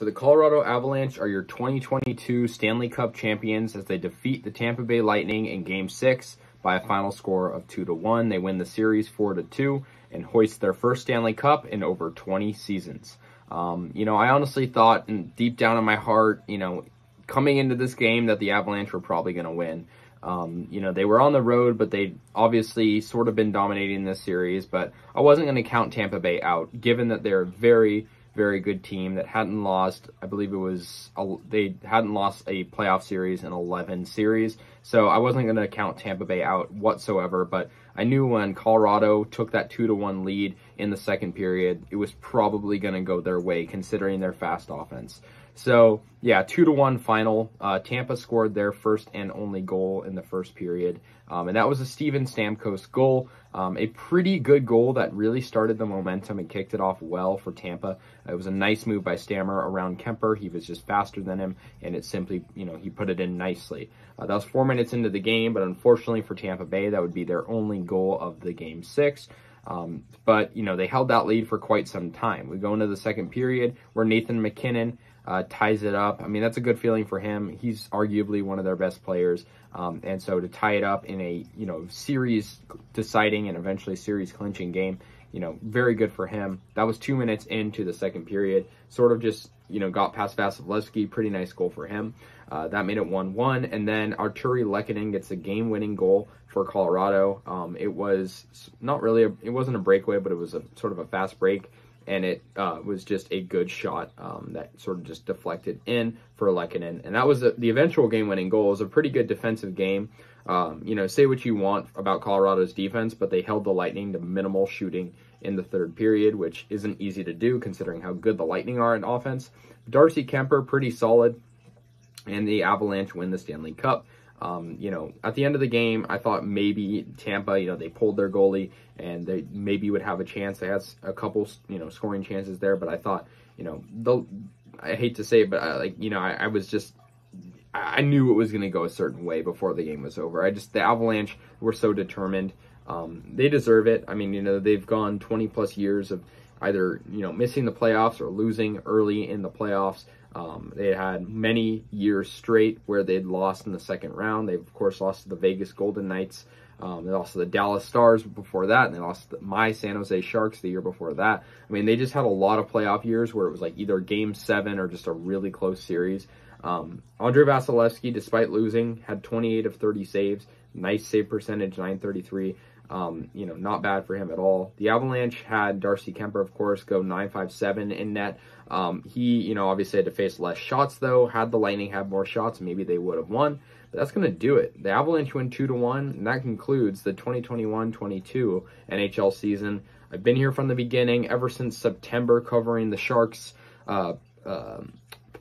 So the Colorado Avalanche are your 2022 Stanley Cup champions as they defeat the Tampa Bay Lightning in Game 6 by a final score of 2 to 1. They win the series 4 to 2 and hoist their first Stanley Cup in over 20 seasons. Um, you know, I honestly thought and deep down in my heart, you know, coming into this game that the Avalanche were probably going to win. Um, you know, they were on the road, but they obviously sort of been dominating this series. But I wasn't going to count Tampa Bay out, given that they're very very good team that hadn't lost. I believe it was they hadn't lost a playoff series in 11 series. So I wasn't going to count Tampa Bay out whatsoever. But I knew when Colorado took that two to one lead in the second period, it was probably going to go their way, considering their fast offense. So yeah, two to one final. Uh, Tampa scored their first and only goal in the first period, um, and that was a Steven Stamkos goal. Um, a pretty good goal that really started the momentum and kicked it off well for Tampa. It was a nice move by Stammer around Kuemper. He was just faster than him, and it simply, you know, he put it in nicely. Uh, that was four minutes into the game, but unfortunately for Tampa Bay, that would be their only goal of the game six. Um, but, you know, they held that lead for quite some time. We go into the second period where Nathan MacKinnon uh, ties it up. I mean, that's a good feeling for him. He's arguably one of their best players. Um, and so to tie it up in a, you know, series deciding and eventually series clinching game, you know, very good for him. That was two minutes into the second period. Sort of just, you know, got past Vasilevskiy. Pretty nice goal for him. Uh, that made it 1-1. And then Artturi Lehkonen gets a game-winning goal for Colorado. Um, it was not really, a, it wasn't a breakaway, but it was a sort of a fast break and it uh, was just a good shot um, that sort of just deflected in for Lehkonen. And that was a, the eventual game-winning goal. It was a pretty good defensive game. Um, you know, say what you want about Colorado's defense, but they held the Lightning to minimal shooting in the third period, which isn't easy to do considering how good the Lightning are in offense. Darcy Kuemper, pretty solid, and the Avalanche win the Stanley Cup. Um, you know, at the end of the game, I thought maybe Tampa, you know, they pulled their goalie and they maybe would have a chance. They had a couple, you know, scoring chances there, but I thought, you know, the I hate to say it, but I, like, you know, I, I was just, I knew it was going to go a certain way before the game was over. I just, the Avalanche were so determined. Um, they deserve it. I mean, you know, they've gone 20 plus years of either, you know, missing the playoffs or losing early in the playoffs. Um, they had many years straight where they'd lost in the second round. They, of course, lost to the Vegas Golden Knights. Um, they lost to the Dallas Stars before that, and they lost my San Jose Sharks the year before that. I mean, they just had a lot of playoff years where it was like either game seven or just a really close series. Um, Andrei Vasilevskiy, despite losing, had 28 of 30 saves, nice save percentage, 933. Um, you know, not bad for him at all. The Avalanche had Darcy Kuemper, of course, go 957 in net. Um, he, you know, obviously had to face less shots, though. Had the Lightning had more shots, maybe they would have won. But that's going to do it. The Avalanche win 2 to 1, and that concludes the 2021 22 NHL season. I've been here from the beginning, ever since September, covering the Sharks. Uh, uh,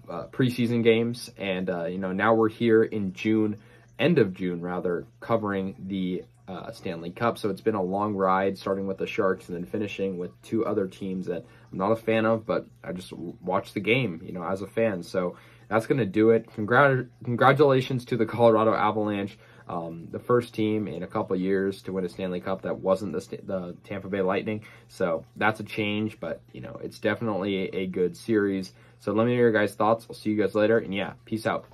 uh, preseason games, and uh, you know now we're here in June, end of June rather, covering the uh, Stanley Cup. So it's been a long ride, starting with the Sharks and then finishing with two other teams that I'm not a fan of, but I just watch the game, you know, as a fan. So that's going to do it. Congrat- congratulations to the Colorado Avalanche, um, the first team in a couple years to win a Stanley Cup that wasn't the, the Tampa Bay Lightning. So that's a change, but, you know, it's definitely a, a good series. So let me know your guys' thoughts. I'll see you guys later. And yeah, peace out.